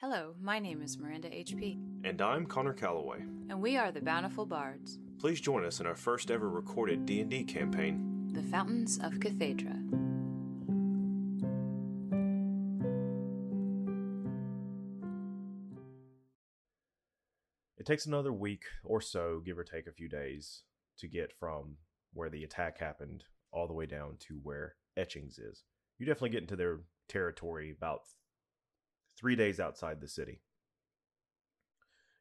Hello, my name is Miranda HP, And I'm Connor Calloway. and we are the Bountiful Bards, Please join us in our first ever recorded D&D campaign. the Fountains of Cathaidra. It takes another week or so, give or take a few days, to get from where the attack happened all the way down to where Etchings is. You definitely get into their territory about three days outside the city.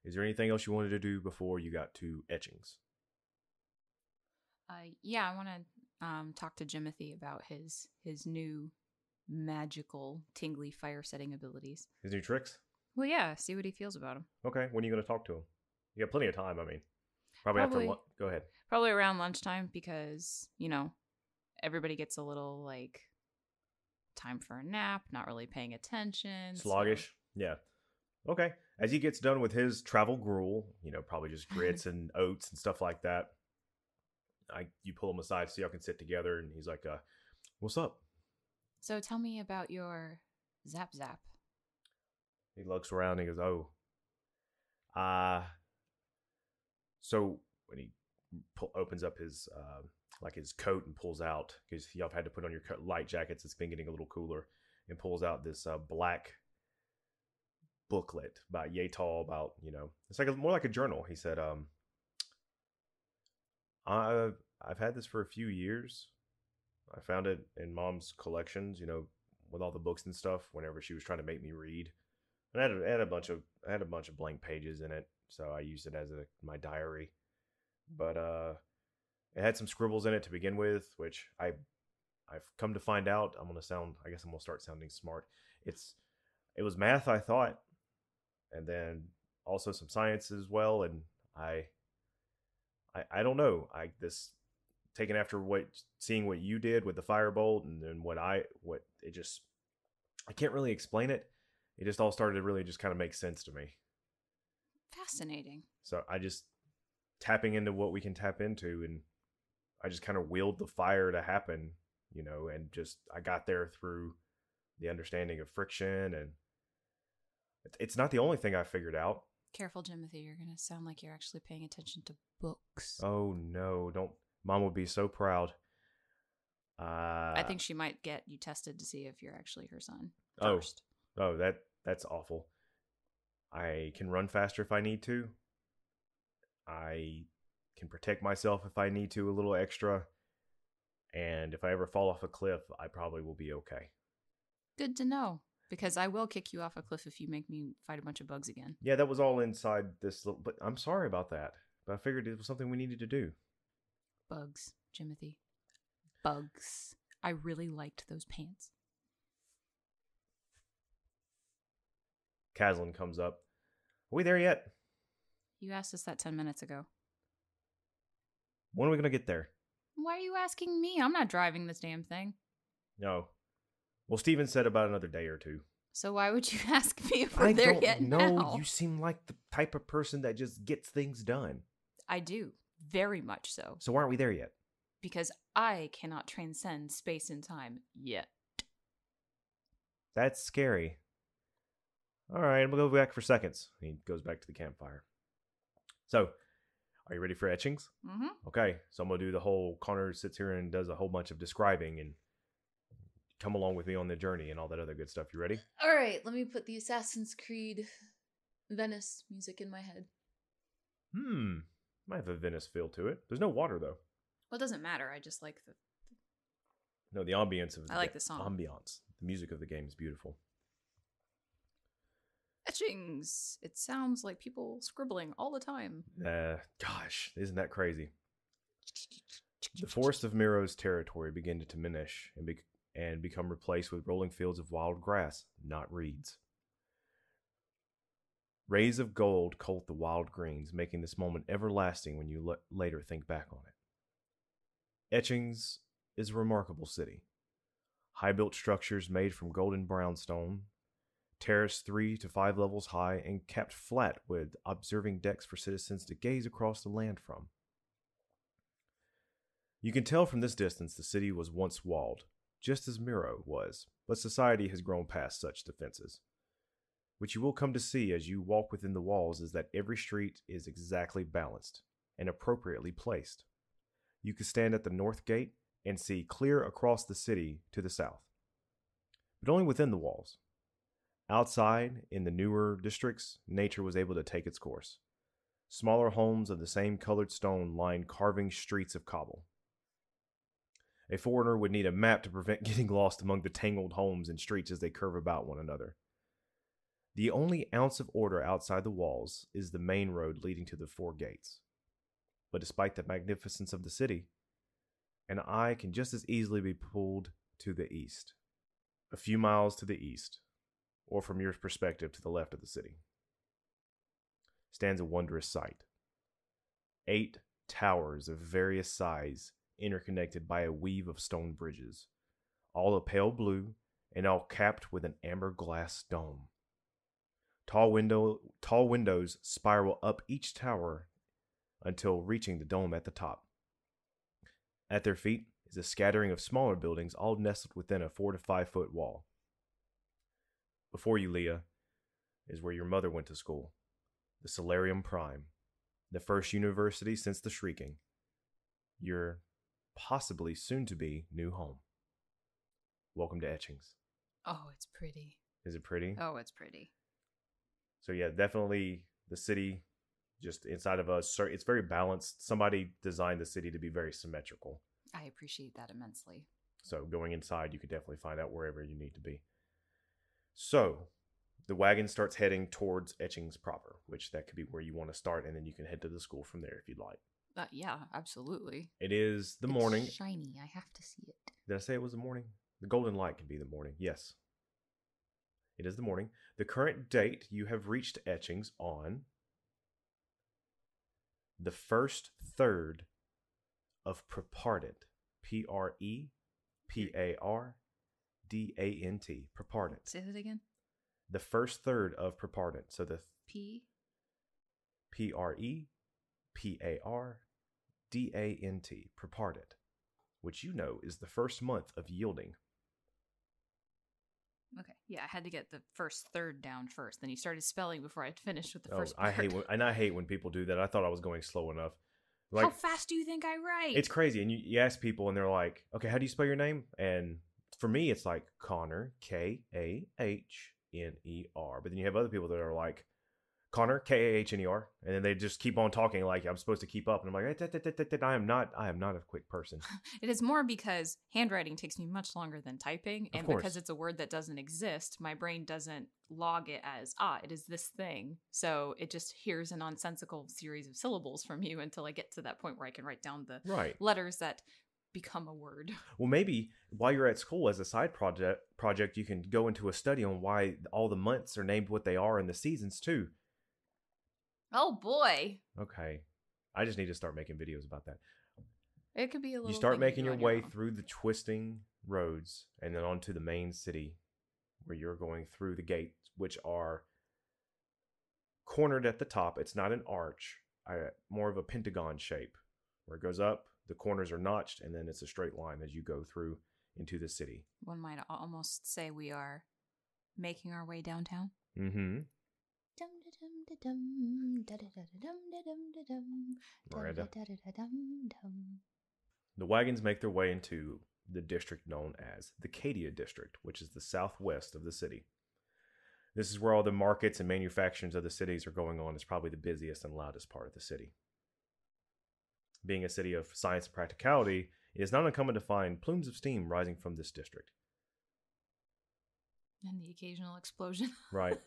Is there anything else you wanted to do before you got to Etchings? Uh, yeah, I want to um, talk to Jimothy about his his new magical tingly fire setting abilities. His new tricks? Well, yeah, see what he feels about them. Okay, when are you going to talk to him? You got plenty of time, I mean. Probably, Probably. after. Go ahead. Probably around lunchtime because you know everybody gets a little like time for a nap, not really paying attention, so- Sluggish? Yeah. Okay. As he gets done with his travel gruel, you know, probably just grits and oats and stuff like that. I you pull him aside so y'all can sit together, and he's like, uh, "What's up?" So tell me about your zap zap. He looks around and he goes, "Oh, uh so when he pull, opens up his uh, like his coat and pulls out because y'all have had to put on your light jackets. It's been getting a little cooler, and pulls out this uh, black booklet by Yatal about you know it's like a, more like a journal. He said, um, I I've had this for a few years. I found it in mom's collections, you know, with all the books and stuff. Whenever she was trying to make me read, and I had, a, I had a bunch of I had a bunch of blank pages in it, so I used it as a my diary. But uh, it had some scribbles in it to begin with, which I I've come to find out. I'm gonna sound. I guess I'm gonna start sounding smart. It's it was math, I thought, and then also some science as well. And I I I don't know. I this taken after what seeing what you did with the firebolt and then what I what it just I can't really explain it. It just all started to really just kind of make sense to me. Fascinating. So I just tapping into what we can tap into and I just kind of willed the fire to happen, you know, and just I got there through the understanding of friction and it's not the only thing I figured out. Careful, Timothy, You're going to sound like you're actually paying attention to books. Oh no, don't mom would be so proud. Uh I think she might get you tested to see if you're actually her son Oh. Oh, that that's awful. I can run faster if I need to. I can protect myself if I need to a little extra. And if I ever fall off a cliff, I probably will be okay. Good to know. Because I will kick you off a cliff if you make me fight a bunch of bugs again. Yeah, that was all inside this little but I'm sorry about that. But I figured it was something we needed to do. Bugs, Jimothy. Bugs. I really liked those pants. Caslin comes up. Are we there yet? You asked us that 10 minutes ago. When are we gonna get there? Why are you asking me? I'm not driving this damn thing. No. Well, Steven said about another day or two. So why would you ask me if we're I there don't yet now? You seem like the type of person that just gets things done. I do. Very much so. So why aren't we there yet? Because I cannot transcend space and time yet. That's scary. All right, I'm gonna go back for seconds. He goes back to the campfire. So, are you ready for etchings? Mm-hmm. Okay, so I'm gonna do the whole. Connor sits here and does a whole bunch of describing and come along with me on the journey and all that other good stuff. You ready? All right, let me put the Assassin's Creed Venice music in my head. Hmm, might have a Venice feel to it. There's no water though. Well, it doesn't matter. I just like the. No, the ambience of I like the song. Ambiance. The music of the game is beautiful. Etchings. It sounds like people scribbling all the time. Uh, gosh, isn't that crazy? The forest of Miro's territory begin to diminish and, be- and become replaced with rolling fields of wild grass, not reeds. Rays of gold coat the wild greens, making this moment everlasting when you l- later think back on it. Etchings is a remarkable city. High built structures made from golden brownstone, terraced three to five levels high, and kept flat with observing decks for citizens to gaze across the land from. You can tell from this distance the city was once walled, just as Miro was, but society has grown past such defenses. What you will come to see as you walk within the walls is that every street is exactly balanced and appropriately placed. You can stand at the north gate and see clear across the city to the south, but only within the walls. Outside, in the newer districts, nature was able to take its course. Smaller homes of the same colored stone lined carving streets of cobble. A foreigner would need a map to prevent getting lost among the tangled homes and streets as they curve about one another. The only ounce of order outside the walls is the main road leading to the four gates. But despite the magnificence of the city, an eye can just as easily be pulled to the east, a few miles to the east, or from your perspective to the left of the city, stands a wondrous sight. Eight towers of various size interconnected by a weave of stone bridges, all a pale blue and all capped with an amber glass dome. Tall window tall windows spiral up each tower until reaching the dome at the top. At their feet is a scattering of smaller buildings all nestled within a 4 to 5 foot wall. Before you, Leah, is where your mother went to school, the Solarium Prime, the first university since the Shrieking. Your possibly soon to be new home. Welcome to Etchings. Oh, it's pretty. Is it pretty? Oh, it's pretty. So yeah, definitely the city just inside of us. It's very balanced. Somebody designed the city to be very symmetrical. I appreciate that immensely. So going inside, you could definitely find out wherever you need to be. So the wagon starts heading towards Etchings proper, which that could be where you want to start, and then you can head to the school from there if you'd like. Uh, yeah, absolutely. It is the It's morning. shiny. I have to see it. Did I say it was the morning? The golden light can be the morning. Yes. It is the morning. The current date you have reached Etchings on the first third of Prepardant. P R E P A R D A N T. Prepardant. Say that again. The first third of Prepardant. So the P. P R E P A R D A N T. Prepardant. Which you know is the first month of yielding. Okay. Yeah, I had to get the first third down first. Then you started spelling before I'd finished with the Oh, first. I hate when, and I hate when people do that. I thought I was going slow enough. Like, How fast do you think I write? it's crazy, and you, you ask people, and they're like, "Okay, how do you spell your name?" And for me, it's like Connor, K A H N E R. But then you have other people that are like Connor, K A H N E R, and then they just keep on talking like I'm supposed to keep up, and I'm like, "Eh, I am not, I am not a quick person. It is more because handwriting takes me much longer than typing, and because it's a word that doesn't exist, my brain doesn't log it as ah, it is this thing. So it just hears a nonsensical series of syllables from you until I get to that point where I can write down the Right. letters that become a word. Well, maybe while you're at school as a side project, project you can go into a study on why all the months are named what they are and the seasons too. Oh boy, Okay. I just need to start making videos about that. it could be a little. You start making your way own. through the twisting roads and then onto the main city where you're going through the gates, which are cornered at the top. It's not an arch, more of a pentagon shape where it goes up, the corners are notched, and then it's a straight line as you go through into the city. One might almost say we are making our way downtown. Mm-hmm. Miranda. The wagons make their way into the district known as the Cadia District, which is the southwest of the city. This is where all the markets and manufacturings of the cities are going on. It's probably the busiest and loudest part of the city. Being a city of science and practicality, it is not uncommon to find plumes of steam rising from this district. And the occasional explosion. Right.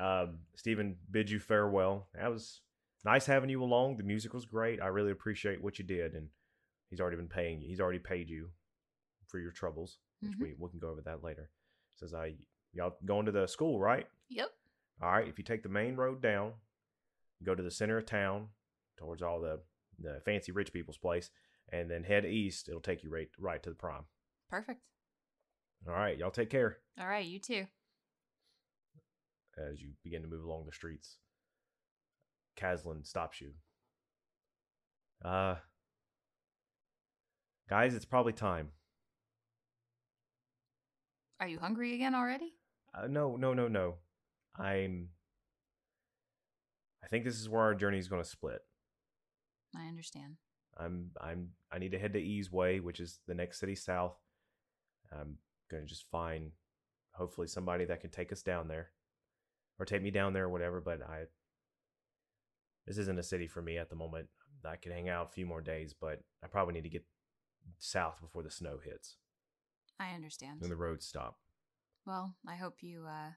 um, Stephen bid you farewell. That was nice having you along. The music was great. I really appreciate what you did, and he's already been paying you. He's already paid you for your troubles, which Mhm. we we can go over that later. Says I y'all going to the school, right? Yep. All right. If you take the main road down, go to the center of town towards all the the fancy rich people's place, and then head east. It'll take you right right to the prime. Perfect. All right. Y'all take care. All right, you too. as you begin to move along the streets. Caslin stops you. Uh, guys, it's probably time. Are you hungry again already? Uh, no, no, no, no. I'm. I think this is where our journey is going to split. I understand. I'm I'm I need to head to Easeway, which is the next city south. I'm gonna just find hopefully somebody that can take us down there. Or take me down there or whatever, but I this isn't a city for me at the moment. I could hang out a few more days, but I probably need to get south before the snow hits I understand. and the roads stop. Well, I hope you uh,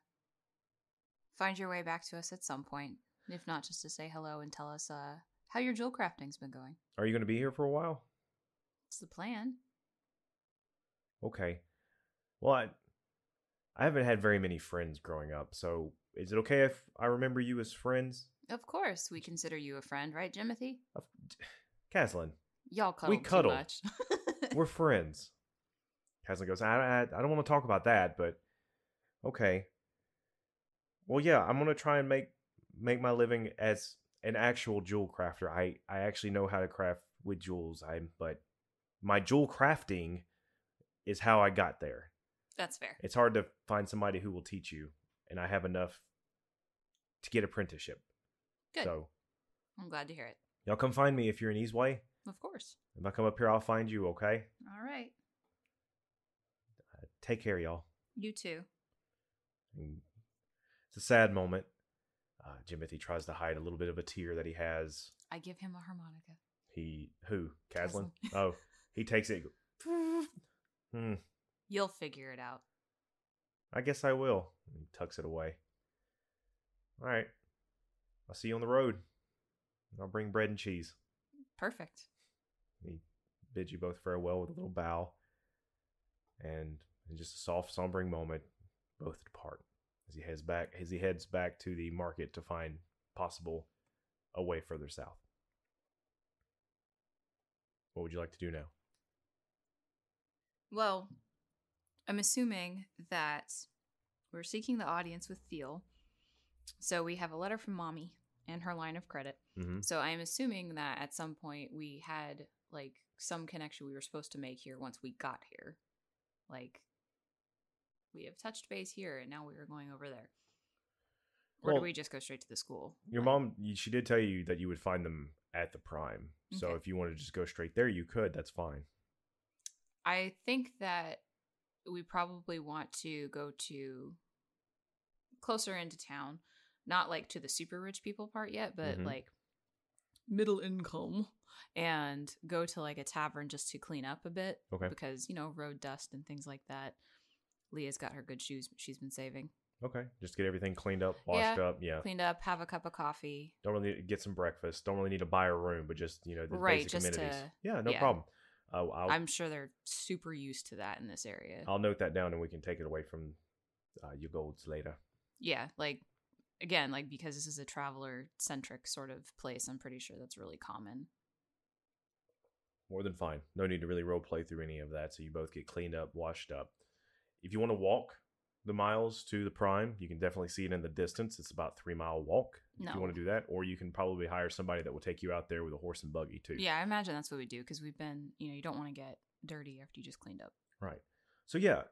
find your way back to us at some point. If not, just to say hello and tell us uh, how your jewel crafting's been going. Are you gonna be here for a while? It's the plan. Okay. Well, I, I haven't had very many friends growing up, so is it okay if I remember you as friends? Of course, we consider you a friend, right, Jimothy? Of- Caslin, Y'all cuddle cuddle. too much. we're friends. Caslin goes, I, I, I don't want to talk about that, but okay. Well, yeah, I'm gonna try and make make my living as an actual jewel crafter. I I actually know how to craft with jewels. I but my jewel crafting is how I got there. That's fair. It's hard to find somebody who will teach you, and I have enough to get apprenticeship. Good. So I'm glad to hear it. y'all come find me if you're in Easeway. Of course. If I come up here, I'll find you. Okay. All right. Uh, take care, y'all. You too. It's a sad moment. Uh, Jimothy tries to hide a little bit of a tear that he has. I give him a harmonica. He who Caslin? Oh, he takes it. Hmm. You'll figure it out. I guess I will. He tucks it away. All right. I'll see you on the road. I'll bring bread and cheese. Perfect. He bids you both farewell with a little bow. And in just a soft, sombering moment, both depart as he heads back as he heads back to the market to find possible a way further south. What would you like to do now? Well, I'm assuming that we're seeking the audience with Thiel. So we have a letter from mommy and her line of credit. Mm-hmm. So I'm assuming that at some point we had like some connection we were supposed to make here once we got here. Like we have touched base here and now we are going over there. Or Well, do we just go straight to the school? Your mom, she did tell you that you would find them at the prime. So Okay. if you want to just go straight there, you could. That's fine. I think that we probably want to go to closer into town, not like to the super rich people part yet, but Mhm. like middle income and go to like a tavern just to clean up a bit Okay. because, you know, road dust and things like that. Leah's got her good shoes she's been saving. Okay. Just get everything cleaned up, washed Yeah, up. Yeah. Cleaned up, have a cup of coffee. Don't really need to get some breakfast. Don't really need to buy a room, but just you know the Right, basic just amenities. to- yeah, no yeah. problem. Uh, I'll I'm sure they're super used to that in this area. I'll note that down, and we can take it away from uh, your golds later. yeah like again like because this is a traveler centric sort of place i'm pretty sure that's really common More than fine. No need to really role play through any of that. So you both get cleaned up, washed up. If you want to walk the miles to the prime, you can definitely see it in the distance. It's about three mile walk. If you want to do that, or you can probably hire somebody that will take you out there with a horse and buggy too. yeah i imagine that's what we do because we've been you know you don't want to get dirty after you just cleaned up Right. So yeah,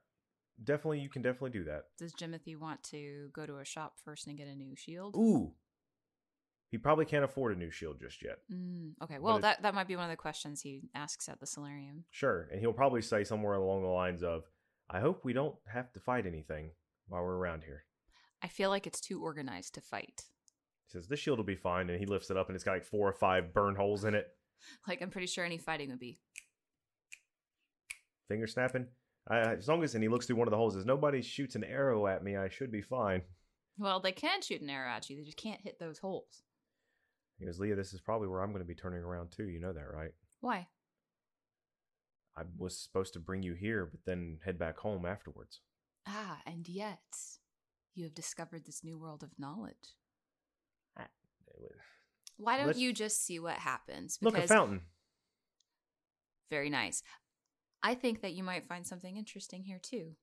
definitely you can definitely do that. does jimothy want to go to a shop first and get a new shield Ooh. He probably can't afford a new shield just yet. mm, okay well that, that might be one of the questions he asks at the solarium Sure. And he'll probably say somewhere along the lines of, I hope we don't have to fight anything while we're around here. i feel like it's too organized to fight He says, This shield will be fine. And he lifts it up and it's got like four or five burn holes in it. like i'm pretty sure any fighting would be Finger snapping. I, as long as, and he looks through one of the holes, as nobody shoots an arrow at me, I should be fine. well they can shoot an arrow at you they just can't hit those holes He goes, Leah, this is probably where I'm going to be turning around too. You know that, right? why I was supposed to bring you here, but then head back home afterwards. Ah, and yet you have discovered this new world of knowledge. Why don't you just see what happens? Look, a fountain. Very nice. I think that you might find something interesting here too.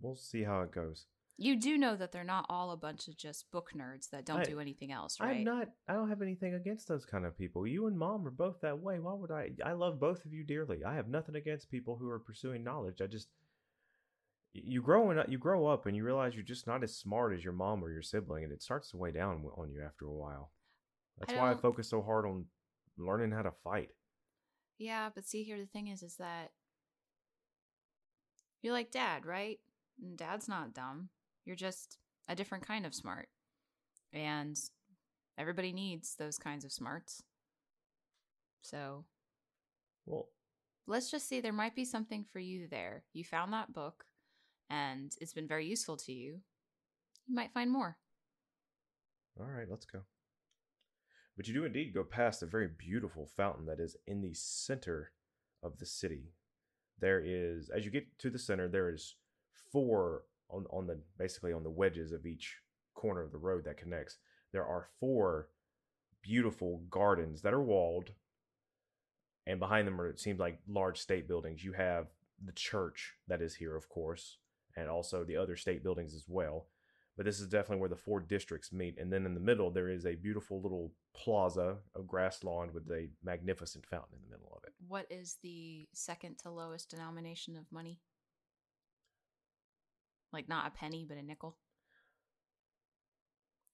We'll see how it goes. You do know that they're not all a bunch of just book nerds that don't I- do anything else, right? I'm not. I don't have anything against those kind of people. You and mom are both that way. Why would I? I love both of you dearly. I have nothing against people who are pursuing knowledge. I just, you growing up, you grow up, and you realize you're just not as smart as your mom or your sibling, and it starts to weigh down on you after a while. That's why I focus so hard on learning how to fight. Yeah, but see here the thing is is that you're like dad, right? And dad's not dumb. You're just a different kind of smart. And everybody needs those kinds of smarts. So, Well, let's just say there might be something for you there. You found that book and it's been very useful to you. You might find more. all right, let's go. But you do indeed go past a very beautiful fountain that is in the center of the city. There is, as you get to the center, there is four on on the basically on the wedges of each corner of the road that connects. There are four beautiful gardens that are walled, and behind them are it seems like large state buildings. You have the church that is here, of course, and also the other state buildings as well but this is definitely where the four districts meet. And then in the middle, there is a beautiful little plaza of grass lawn with a magnificent fountain in the middle of it. What is the second to lowest denomination of money? Like not a penny, but a nickel?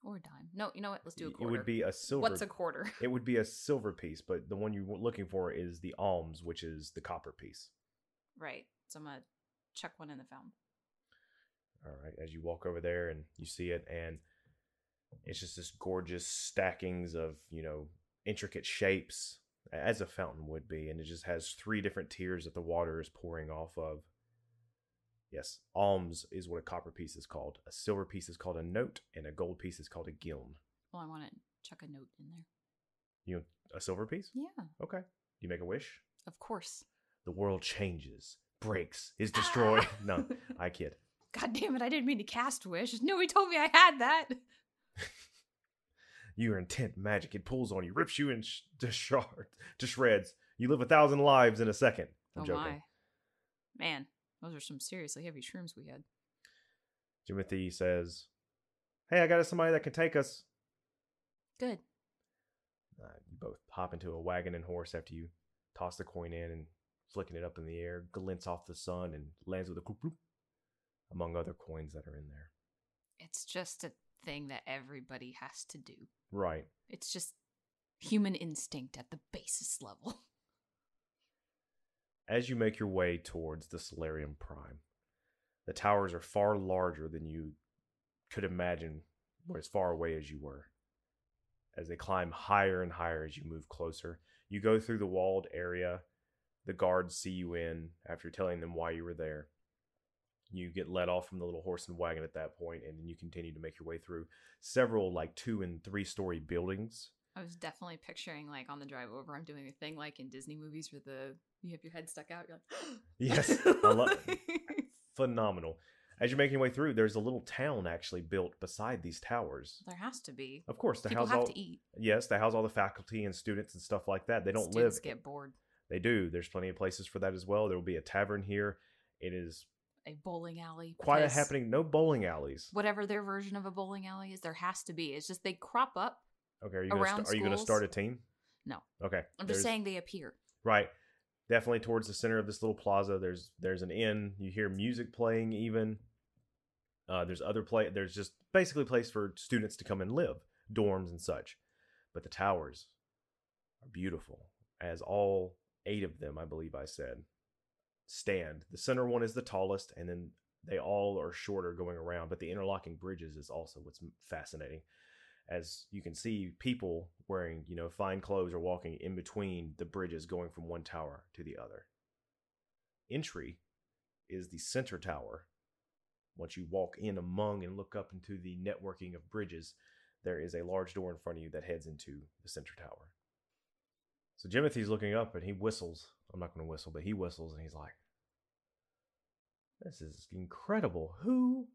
Or a dime. No, you know what? Let's do a quarter. It would be a silver. What's a quarter? It would be a silver piece, but the one you're looking for is the alms, which is the copper piece. Right. So I'm gonna chuck one in the fountain. All right, as you walk over there and you see it, and it's just this gorgeous stackings of you know intricate shapes, as a fountain would be, and it just has three different tiers that the water is pouring off of. Yes, alms is what a copper piece is called. A silver piece is called a note, and a gold piece is called a giln. Well, I want to chuck a note in there. You a silver piece? Yeah, Okay. You make a wish. of course. The world changes, breaks, is destroyed. Ah! no, I kid. God damn it! I didn't mean to cast wish. Nobody told me I had that. Your intent magic. It pulls on you, rips you in sh- to shards, to shreds. You live a thousand lives in a second. I'm oh joking. my, man, those are some seriously heavy shrooms we had. Timothy says, "Hey, I got us somebody that can take us." Good. Uh, you both hop into a wagon and horse after you toss the coin in and flicking it up in the air, glints off the sun and lands with a cloop, among other coins that are in there. It's just a thing that everybody has to do. Right. It's just human instinct at the basis level. As you make your way towards the Solarium Prime, the towers are far larger than you could imagine or as far away as you were. As they climb higher and higher as you move closer, you go through the walled area. The guards see you in after telling them why you were there. You get let off from the little horse and wagon at that point, and then you continue to make your way through several, like two and three story buildings. I was definitely picturing like on the drive over, I'm doing a thing like in Disney movies where the you have your head stuck out. You're like, Yes, I lo- Phenomenal. As you're making your way through, there's a little town actually built beside these towers. there has to be. Of course, to People house have all to eat. yes, to house all the faculty and students and stuff like that. They don't Students live. get bored. They do. There's plenty of places for that as well. There will be a tavern here. It is A bowling alley. quite a happening. No bowling alleys. Whatever their version of a bowling alley is, there has to be. It's just they crop up. Okay, are you gonna st- are you going to schools? start a team? No. Okay, I'm there's- just saying they appear. Right. Definitely towards the center of this little plaza. There's there's an inn. You hear music playing even. Uh, there's other play. There's just basically a place for students to come and live, dorms and such. But the towers are beautiful, as all eight of them, I believe I said, stand. The center one is the tallest, and then they all are shorter going around. But the interlocking bridges is also what's fascinating as you can see people wearing you know fine clothes are walking in between the bridges going from one tower to the other. Entry is the center tower. Once you walk in among and look up into the networking of bridges there is a large door in front of you that heads into the center tower. So jimothy's looking up and he whistles. I'm not going to whistle but he whistles and he's like this is incredible. Who?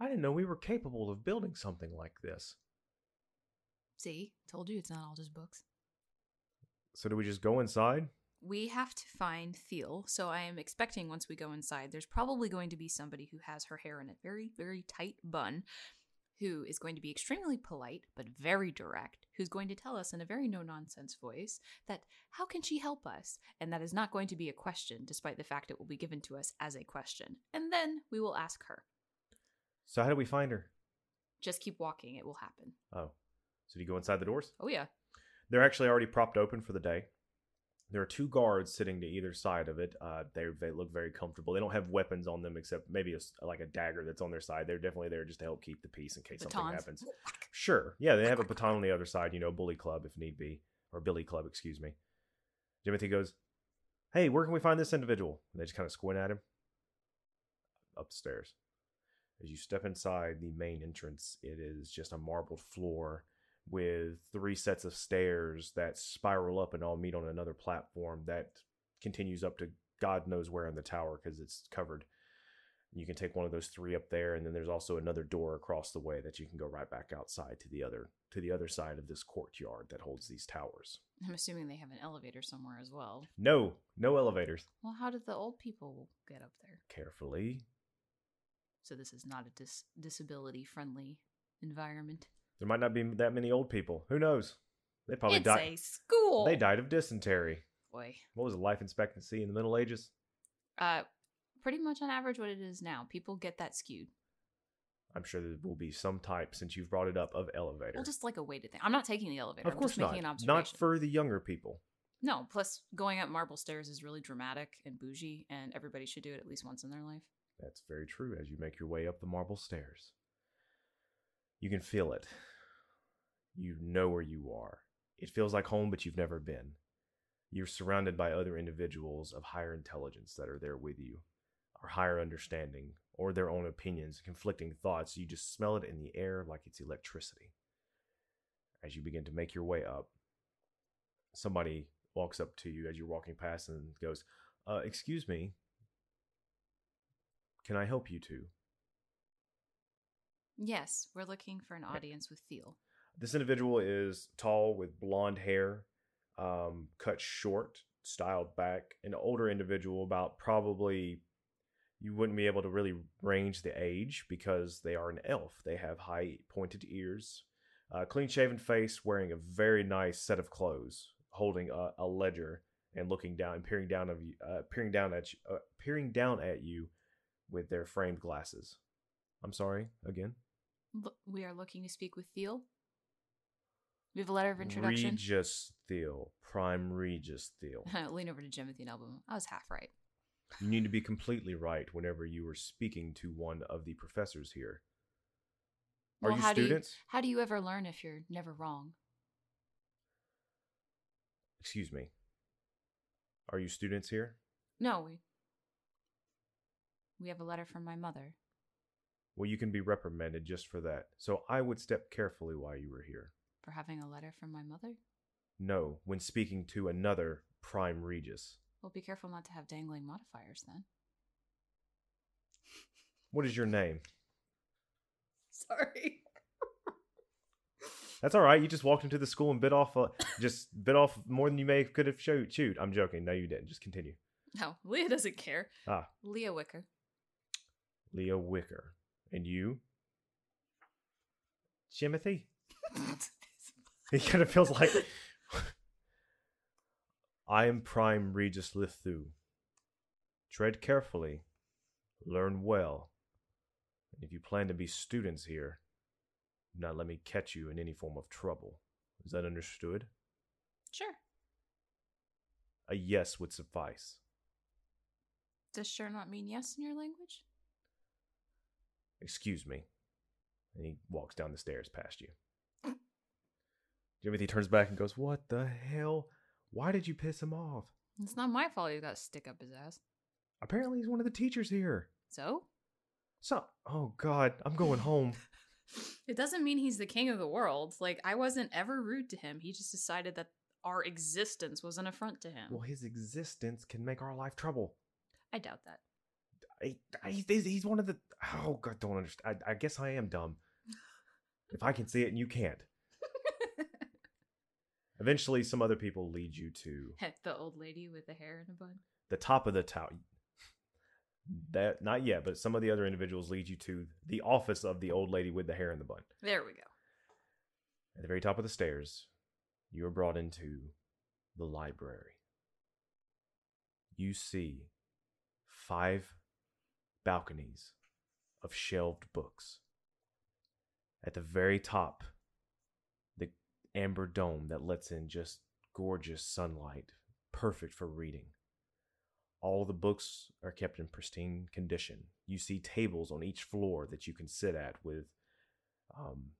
I didn't know we were capable of building something like this See, told you it's not all just books. So do we just go inside? We have to find Theo, so I am expecting once we go inside, there's probably going to be somebody who has her hair in a very, very tight bun, who is going to be extremely polite but very direct, who's going to tell us in a very no nonsense voice that how can she help us? And that is not going to be a question, despite the fact it will be given to us as a question. And then we will ask her. So how do we find her? Just keep walking, it will happen. Oh, so do you go inside the doors? Oh, yeah. They're actually already propped open for the day. There are two guards sitting to either side of it. Uh, they they look very comfortable. They don't have weapons on them except maybe a s like a dagger that's on their side. They're definitely there just to help keep the peace in case something happens. Sure, yeah, they have a baton on the other side. You know, bully club if need be, or billy club, excuse me. Timothy goes, "Hey, where can we find this individual?" And they just kind of squint at him. Upstairs. As you step inside the main entrance, it is just a marbled floor with three sets of stairs that spiral up and all meet on another platform that continues up to God knows where in the tower because it's covered. You can take one of those three up there, and then there's also another door across the way that you can go right back outside to the other to the other side of this courtyard that holds these towers. I'm assuming they have an elevator somewhere as well. No, no elevators. Well, how did the old people get up there? Carefully. So this is not a dis- disability friendly environment. There might not be that many old people. Who knows? They probably it's died. a school. They died of dysentery. Boy, What was the life expectancy in the Middle Ages? uh, pretty much on average what it is now. People get that skewed. I'm sure there will be some type, since you've brought it up, of elevator. Well, just like a weighted thing. I'm not taking the elevator. of course not. Not for the younger people. No, plus going up marble stairs is really dramatic and bougie, and everybody should do it at least once in their life. That's very true as you make your way up the marble stairs. You can feel it. You know where you are. It feels like home, but you've never been. You're surrounded by other individuals of higher intelligence that are there with you, or higher understanding, or their own opinions, conflicting thoughts. You just smell it in the air like it's electricity. As you begin to make your way up, somebody walks up to you as you're walking past and goes, uh, Excuse me, can I help you two? Yes, we're looking for an audience with Theo. This individual is tall with blonde hair, um, cut short, styled back. An older individual, about probably you wouldn't be able to really range the age because they are an elf. They have high pointed ears, uh, clean shaven face, wearing a very nice set of clothes, holding a, a ledger and looking down and peering down of you, uh, peering down at you, uh, peering down at you with their framed glasses. I'm sorry again. We are looking to speak with Theo. We have a letter of introduction. Regis Thiel, Prime Regis Thiel. Lean over to Jimothy and Album. I was half right. You need to be completely right whenever you are speaking to one of the professors here. Are Well, you how do students? how do you ever learn if you're never wrong? Excuse me. Are you students here? No, we we have a letter from my mother. Well, you can be reprimanded just for that. So I would step carefully while you were here. For having a letter from my mother? No, when speaking to another Prime Regis. Well, be careful not to have dangling modifiers then. What is your name? Sorry. That's all right. You just walked into the school and bit off, uh, just bit off more than you may could have chewed. chewed. I'm joking. No, you didn't. Just continue. No, Leah doesn't care. Ah. Leah Wicker. Leah Wicker. And you? Timothy? He kind of feels like I am Prime Regis Lithu. Tread carefully, learn well, and if you plan to be students here, do not let me catch you in any form of trouble. Is that understood? Sure. A yes would suffice. Does sure not mean yes in your language? Excuse me. And he walks down the stairs past you. Timothy turns back and goes, What the hell? Why did you piss him off? It's not my fault he's got to stick up his ass. Apparently, he's one of the teachers here. So? So, oh God, I'm going home. It doesn't mean he's the king of the world. Like, I wasn't ever rude to him. He just decided that our existence was an affront to him. Well, his existence can make our life trouble. I doubt that. I, I, he's, he's one of the. Oh God, don't understand. I, I guess I am dumb. If I can see it and you can't. Eventually, some other people lead you to the old lady with the hair in a bun. the top of the tower. That not yet, but some of the other individuals lead you to the office of the old lady with the hair in the bun. There we go. At the very top of the stairs, you are brought into the library. You see five balconies of shelved books. At the very top, amber dome that lets in just gorgeous sunlight, perfect for reading. All the books are kept in pristine condition. You see tables on each floor that you can sit at with um,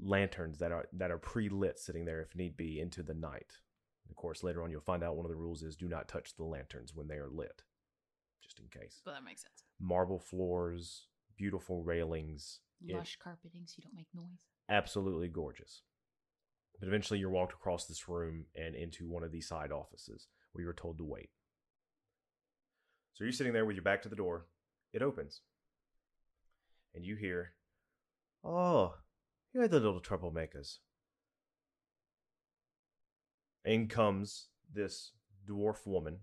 lanterns that are that are pre-lit sitting there if need be into the night. Of course, later on you'll find out one of the rules is do not touch the lanterns when they are lit, just in case. But that makes sense. Marble floors, beautiful railings, it- Lush carpeting so you don't make noise. absolutely gorgeous. But eventually you're walked across this room and into one of the side offices where you're told to wait. So you're sitting there with your back to the door. It opens. And you hear, Oh, you're the little troublemakers. In comes this dwarf woman.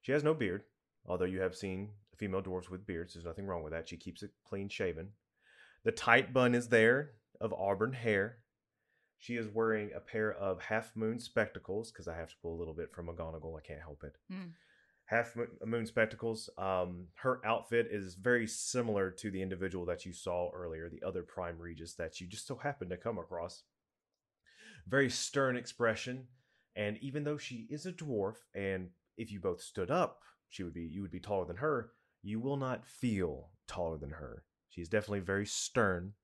She has no beard, although you have seen female dwarves with beards. There's nothing wrong with that. She keeps it clean shaven. The tight bun is there of auburn hair. She is wearing a pair of half moon spectacles because I have to pull a little bit from McGonagall. I can't help it. Hmm. Half moon spectacles. Um, her outfit is very similar to the individual that you saw earlier, the other Prime Regis that you just so happened to come across. Very stern expression, and even though she is a dwarf, and if you both stood up, she would be you would be taller than her. You will not feel taller than her. She is definitely very stern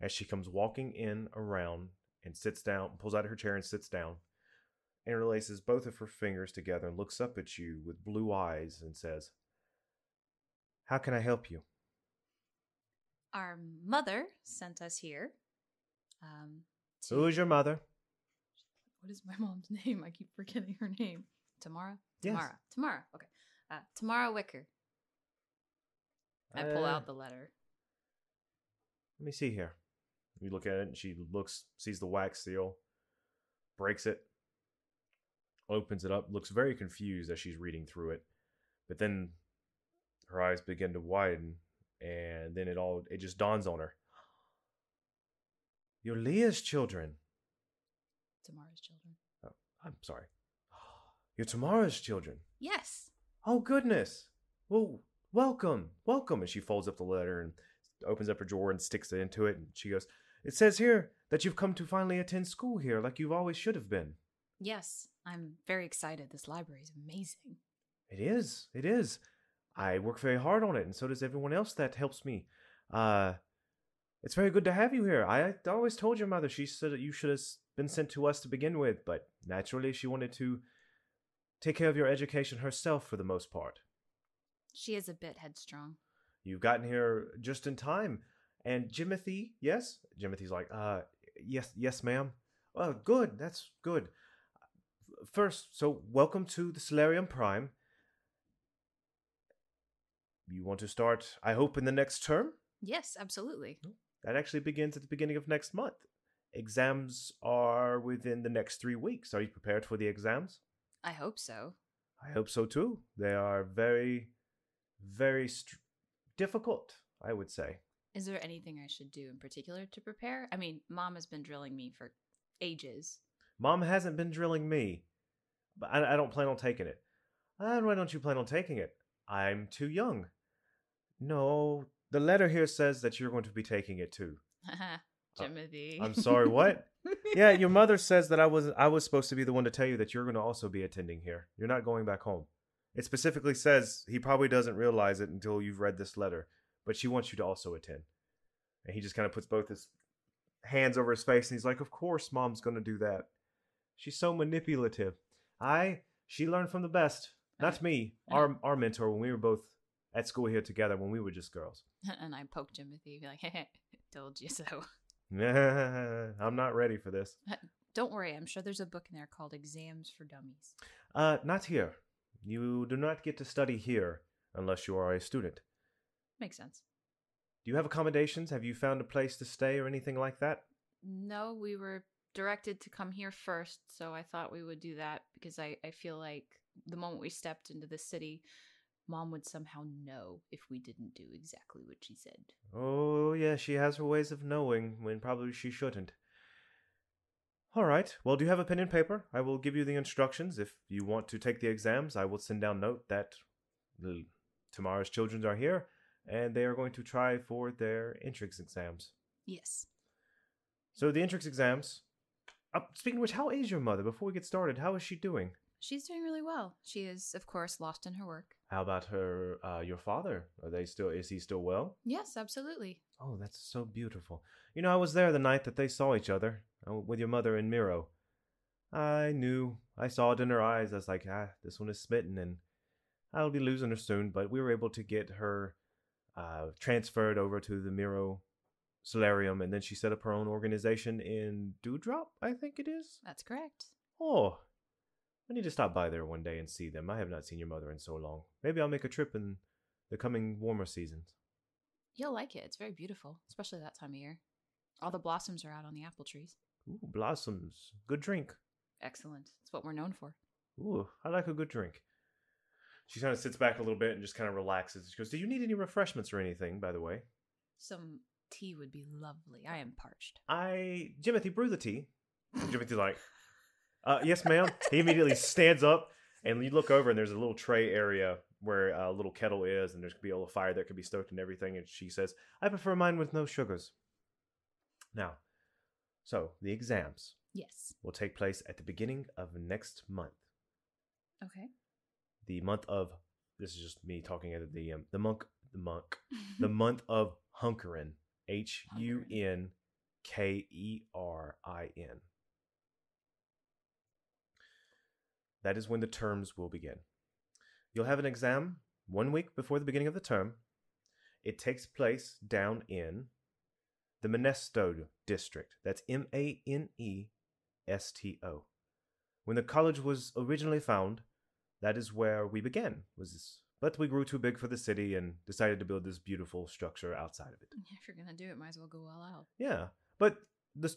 as she comes walking in around and sits down, pulls out of her chair and sits down, and interlaces both of her fingers together and looks up at you with blue eyes and says, How can I help you? Our mother sent us here. Um, to, Who is your mother? What is my mom's name? I keep forgetting her name. Tamara? Yes. Tamara. Tamara. Okay. Uh, Tamara Wicker. I pull Uh, out the letter. Let me see here. You look at it and she looks, sees the wax seal, breaks it, opens it up, looks very confused as she's reading through it. But then her eyes begin to widen and then it all it just dawns on her. You're Leah's children. Tamara's children. Oh, I'm sorry. You're tomorrow's children. Yes. Oh goodness. Well, welcome, welcome. And she folds up the letter and opens up her drawer and sticks it into it. And she goes, "It says here that you've come to finally attend school here, like you've always should have been." Yes. I'm very excited. This library is amazing. It is. It is. I work very hard on it, and so does everyone else that helps me. Uh, it's very good to have you here. I always told your mother she said that you should have been sent to us to begin with, but naturally she wanted to take care of your education herself for the most part. She is a bit headstrong. You've gotten here just in time. And Jimothy, yes? Jimothy's like, uh, yes, yes, ma'am. Oh, good. That's good. First, so welcome to the Solarium Prime. You want to start, I hope, in the next term? Yes, absolutely. That actually begins at the beginning of next month. Exams are within the next three weeks. Are you prepared for the exams? I hope so. I hope so too. They are very, very str- difficult, I would say. Is there anything I should do in particular to prepare? I mean, mom has been drilling me for ages. Mom hasn't been drilling me, but I, I don't plan on taking it. And why don't you plan on taking it? I'm too young. No, the letter here says that you're going to be taking it too. Uh, Timothy. I'm sorry, what? yeah, your mother says that I was I was supposed to be the one to tell you that you're going to also be attending here. You're not going back home. It specifically says he probably doesn't realize it until you've read this letter, but she wants you to also attend. And he just kind of puts both his hands over his face and he's like, "Of course, mom's going to do that. She's so manipulative. I she learned from the best. Not me, our our mentor when we were both at school here together when we were just girls. and I poked Timothy, be like, told you so. I'm not ready for this. Don't worry, I'm sure there's a book in there called Exams for Dummies. Uh, not here. You do not get to study here unless you are a student. Makes sense. Do you have accommodations? Have you found a place to stay or anything like that? No, we were directed to come here first, so I thought we would do that because I, I feel like the moment we stepped into the city, mom would somehow know if we didn't do exactly what she said. Oh, yeah, she has her ways of knowing when probably she shouldn't. All right. Well, do you have a pen and paper? I will give you the instructions. If you want to take the exams, I will send down note that tomorrow's children are here and they are going to try for their entrance exams. Yes. So the entrance exams. Uh, speaking of which, how is your mother? Before we get started, how is she doing? She's doing really well. She is, of course, lost in her work. How about her? Uh, your father? Are they still? Is he still well? Yes, absolutely. Oh, that's so beautiful. You know, I was there the night that they saw each other uh, with your mother and Miro. I knew. I saw it in her eyes. I was like, ah, this one is smitten, and I'll be losing her soon. But we were able to get her uh, transferred over to the Miro Solarium, and then she set up her own organization in Dewdrop, I think it is. That's correct. Oh, I need to stop by there one day and see them. I have not seen your mother in so long. Maybe I'll make a trip in the coming warmer seasons. You'll like it. It's very beautiful, especially that time of year. All the blossoms are out on the apple trees. Ooh, blossoms. Good drink. Excellent. It's what we're known for. Ooh, I like a good drink. She kind of sits back a little bit and just kind of relaxes. She goes, Do you need any refreshments or anything, by the way? Some tea would be lovely. I am parched. I, Jimothy, brew the tea. And Jimothy's like, uh, Yes, ma'am. He immediately stands up and you look over and there's a little tray area where a little kettle is and there's to be a little fire that could be stoked and everything. And she says, I prefer mine with no sugars. Now, so the exams Yes. will take place at the beginning of next month. Okay. The month of this is just me talking at the um, the monk the monk the month of hunkerin h u n k e r i n. That is when the terms will begin. You'll have an exam one week before the beginning of the term. It takes place down in the Manesto district. That's M A N E S T O. When the college was originally found that is where we began was this but we grew too big for the city and decided to build this beautiful structure outside of it. If you're gonna do it, might as well go all out. yeah but the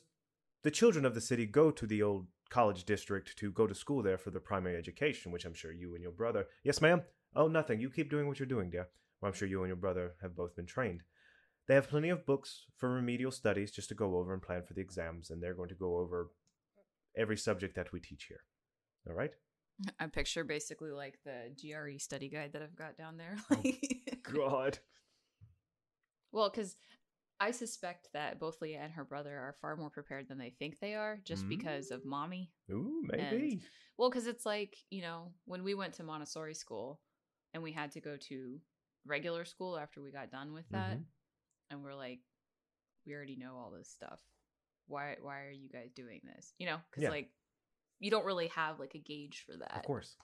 the children of the city go to the old college district to go to school there for their primary education which i'm sure you and your brother yes ma'am? Oh nothing. You keep doing what you're doing dear. Well, i'm sure you and your brother have both been trained. They have plenty of books for remedial studies just to go over and plan for the exams and they're going to go over every subject that we teach here. All right I picture basically like the GRE study guide that I've got down there. Oh, god well, because I suspect that both Leah and her brother are far more prepared than they think they are, just because of mommy. Ooh, maybe. Well, because it's like, you know, when we went to Montessori school and we had to go to regular school after we got done with that, Mhm. and we're like, we already know all this stuff. Why why are you guys doing this? You know, because Yeah. like you don't really have like a gauge for that. Of course.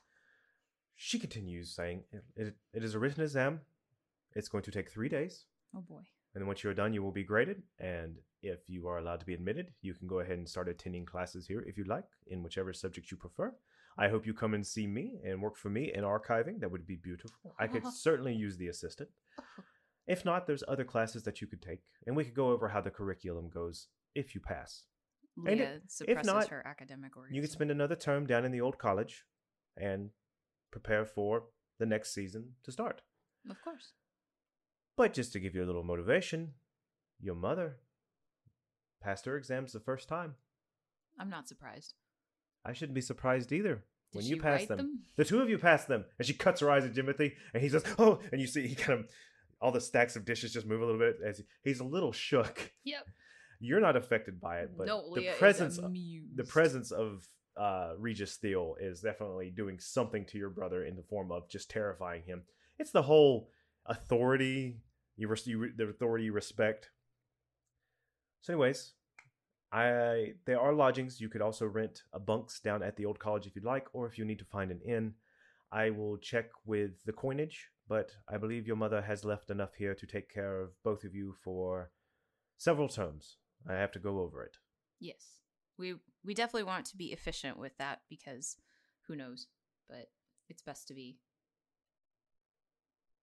She continues saying, it, it, it is a written exam. It's going to take three days. Oh boy. And then once you're done, you will be graded. And if you are allowed to be admitted, you can go ahead and start attending classes here if you'd like, in whichever subject you prefer. I hope you come and see me and work for me in archiving. That would be beautiful. I could certainly use the assistant. If not, there's other classes that you could take, and we could go over how the curriculum goes if you pass. And Leah if suppresses not, her academic. You could spend another term down in the old college and prepare for the next season to start. Of course. But just to give you a little motivation, your mother passed her exams the first time. I'm not surprised. I shouldn't be surprised either when you pass them. them? The two of you pass them, and she cuts her eyes at Timothy, and he says, "Oh!" And you see he kind of all the stacks of dishes just move a little bit as he- he's a little shook. Yep. You're not affected by it, but no, the Leah presence is of, amused. the presence of uh, Regis Steele is definitely doing something to your brother in the form of just terrifying him. It's the whole authority you, res- you re- the authority you respect. So, anyways, I there are lodgings. You could also rent a bunks down at the old college if you'd like, or if you need to find an inn. I will check with the coinage, but I believe your mother has left enough here to take care of both of you for several terms. I have to go over it. Yes. We we definitely want to be efficient with that because who knows? But it's best to be.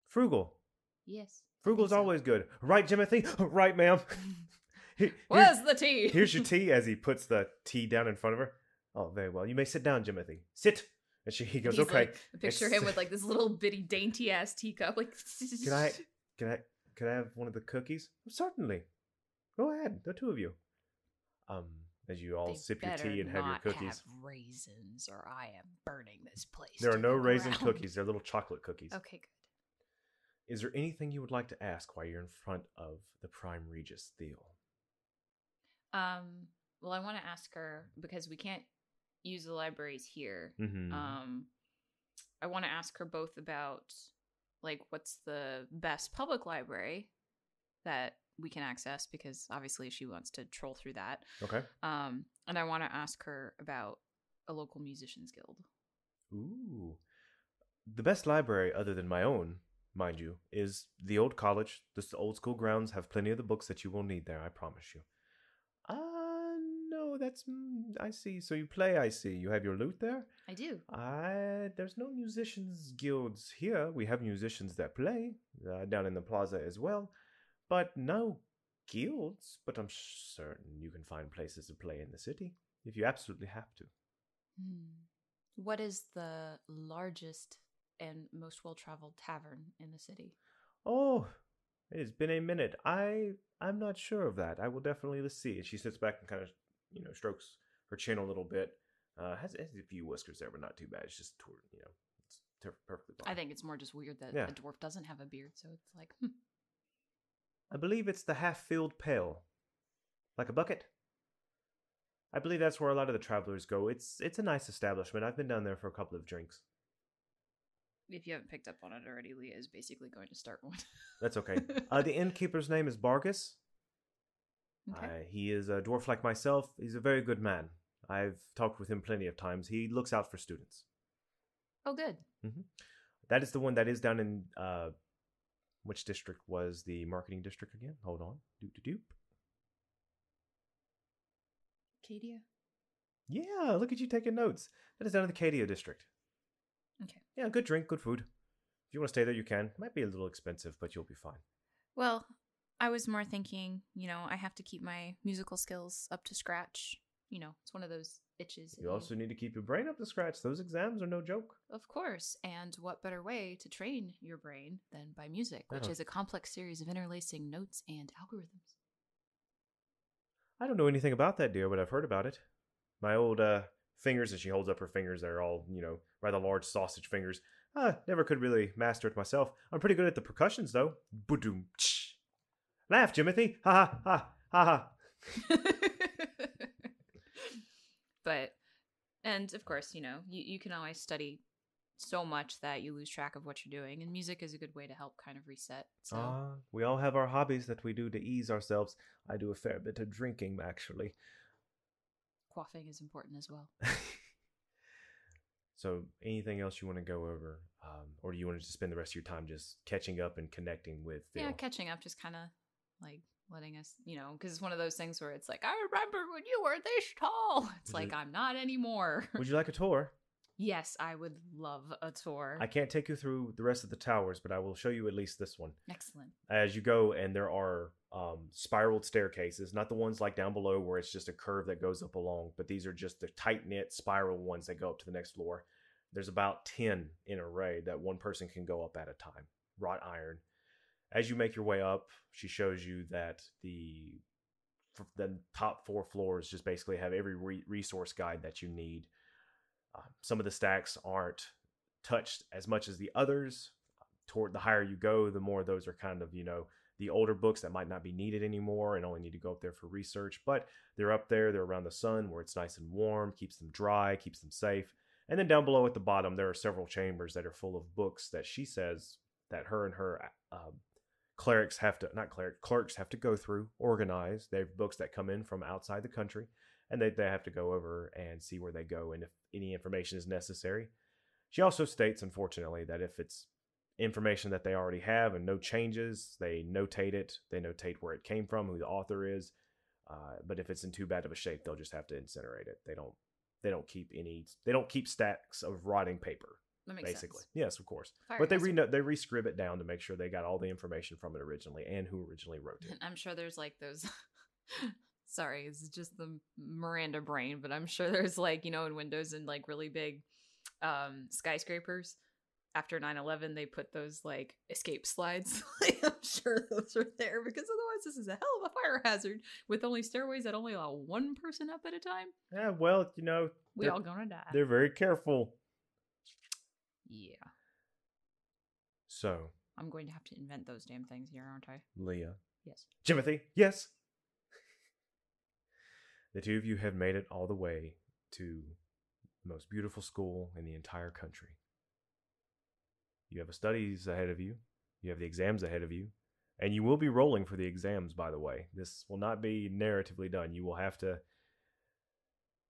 Frugal. Yes. Frugal's so. always good. Right, Timothy? Right, ma'am. Here- Where's the tea? here's your tea as he puts the tea down in front of her. Oh, very well. You may sit down, Timothy. Sit. And she he goes, He's okay. like- picture him with like this little bitty dainty ass teacup. Like, Can I can I can I have one of the cookies? Certainly. Go ahead, the two of you. Um, as you all They sip your better tea and have your not cookies. have raisins, or I am burning this place. There are no the raisin ground. cookies. They're little chocolate cookies. Okay, good. Is there anything you would like to ask while you're in front of the Prime Regis Theo? Um, well, I want to ask her because we can't use the libraries here. Mm-hmm. Um, I want to ask her both about like what's the best public library that we can access because obviously she wants to troll through that. okay. Um, and I want to ask her about a local musicians guild. Ooh. The best library, other than my own, mind you, is the old college. The old school grounds have plenty of the books that you will need there, I promise you. Ah, no, that's. mm, I see. So you play, I see. You have your lute there? I do. I. There's no musicians' guilds here. We have musicians that play uh, down in the plaza as well, but no guilds. But I'm certain you can find places to play in the city if you absolutely have to. Hmm. What is the largest and most well-traveled tavern in the city? Oh, it has been a minute. I I'm not sure of that. I will definitely see. And she sits back and kind of you know strokes her chin a little bit. Uh, has, has a few whiskers there, but not too bad. It's just toward you know it's perfectly fine. I think it's more just weird that Yeah. a dwarf doesn't have a beard, so it's like, hmm. I believe it's the half-filled pail, like a bucket. I believe that's where a lot of the travelers go. It's it's a nice establishment. I've been down there for a couple of drinks. if you haven't picked up on it already, Leah is basically going to start one. That's okay. uh, the innkeeper's name is Bargus. okay. Uh, he is a dwarf like myself. He's a very good man. I've talked with him plenty of times. He looks out for students. oh, good. Mm-hmm. That is the one that is down in uh, which district was the marketing district again? Hold on. Doop doop doop. Cadia? Yeah, look at you taking notes. That is down in the Cadia district. Okay. Yeah, good drink, good food. If you want to stay there, you can. Might be a little expensive, but you'll be fine. Well, I was more thinking, you know, I have to keep my musical skills up to scratch. You know, it's one of those itches. You also need to keep your brain up to scratch. Those exams are no joke. Of course. And what better way to train your brain than by music, which is a complex series of interlacing notes and algorithms? I don't know anything about that, dear, but I've heard about it. My old uh, fingers, and she holds up her fingers. They're all, you know, rather large sausage fingers. Uh, never could really master it myself. I'm pretty good at the percussions, though. Boom, Laugh, Jimothy. Ha ha ha ha ha. but, and of course, you know, you, you can always study so much that you lose track of what you're doing, and music is a good way to help kind of reset. So, Ah, we all have our hobbies that we do to ease ourselves. I do a fair bit of drinking, actually. quaffing is important as well. so, anything else you want to go over, um, or do you want to just spend the rest of your time just catching up and connecting with? Phil? Yeah, catching up, just kind of like letting us, you know, because it's one of those things where it's like, I remember when you were this tall. It's Is like, it- I'm not anymore. Would you like a tour? yes, I would love a tour. I can't take you through the rest of the towers, but I will show you at least this one. Excellent. As you go, and there are um, spiraled staircases, not the ones like down below where it's just a curve that goes up along, but these are just the tight knit spiral ones that go up to the next floor. There's about 10 in array that one person can go up at a time. Wrought iron. As you make your way up, she shows you that the the top four floors just basically have every re- resource guide that you need. Uh, some of the stacks aren't touched as much as the others. Toward the higher you go, the more those are kind of you know the older books that might not be needed anymore and only need to go up there for research. But they're up there, they're around the sun where it's nice and warm, keeps them dry, keeps them safe. And then down below at the bottom, there are several chambers that are full of books that she says that her and her uh, clerics have to, not cleric, clerks have to go through, organize. They have books that come in from outside the country, and they, they have to go over and see where they go and if any information is necessary. She also states, unfortunately, that if it's information that they already have and no changes, they notate it. They notate where it came from, who the author is. Uh, but if it's in too bad of a shape, they'll just have to incinerate it. They don't. They don't keep any. They don't keep stacks of rotting paper. Basically, sense. yes, of course. Fire but they re- they rescrib it down to make sure they got all the information from it originally and who originally wrote it. And I'm sure there's like those. Sorry, it's just the Miranda brain, but I'm sure there's like you know in Windows and like really big um skyscrapers after 9-11 they put those like escape slides i'm sure those are there because otherwise this is a hell of a fire hazard with only stairways that only allow one person up at a time Yeah, well, you know, we all gonna die they're very careful. Yeah So, i'm going to have to invent those damn things here aren't i Leah, yes Timothy, yes. The two of you have made it all the way to the most beautiful school in the entire country. You have the studies ahead of you, you have the exams ahead of you, and you will be rolling for the exams, by the way. This will not be narratively done. You will have to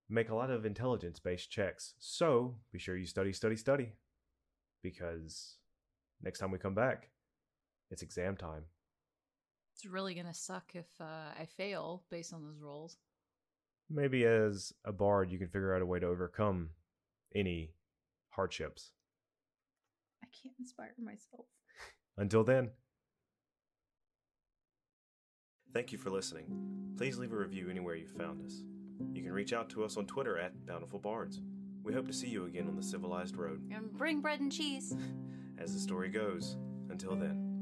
make a lot of intelligence based checks. So be sure you study, study, study. Because next time we come back, it's exam time. it's really gonna suck if uh, i fail based on those rolls maybe as a bard you can figure out a way to overcome any hardships. i can't inspire myself Until then, Thank you for listening. Please leave a review anywhere you found us. You can reach out to us on Twitter at Bountiful Bards. We hope to see you again on the civilized road. and bring bread and cheese As the story goes, until then.